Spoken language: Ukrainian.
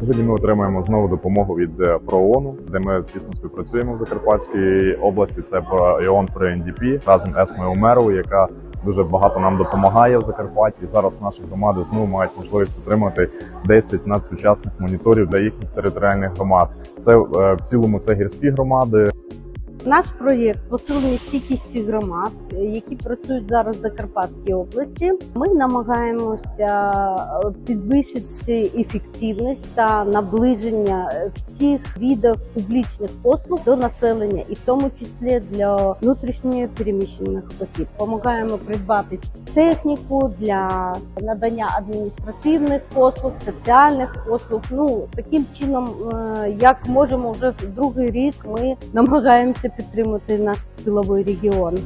Сьогодні ми отримаємо знову допомогу від е, ПРООНу, де ми тісно співпрацюємо в Закарпатській області. Це ПРООН при НДП разом з Есмою Умерою, яка дуже багато нам допомагає в Закарпатті. Зараз наші громади знову мають можливість отримати 10 надсучасних моніторів для їхніх територіальних громад. Це е, в цілому це гірські громади. Наш проєкт посилення стійкості громад, які працюють зараз в Закарпатській області. Ми намагаємося е, підвищити ефективність та наближення е, всіх видів публічних послуг до населення, і в тому числі для внутрішньо переміщених осіб. Помагаємо придбати техніку для надання адміністративних послуг, соціальних послуг. Ну таким чином, е, як можемо вже другий рік, ми намагаємося підтримати наш тиловий регіон.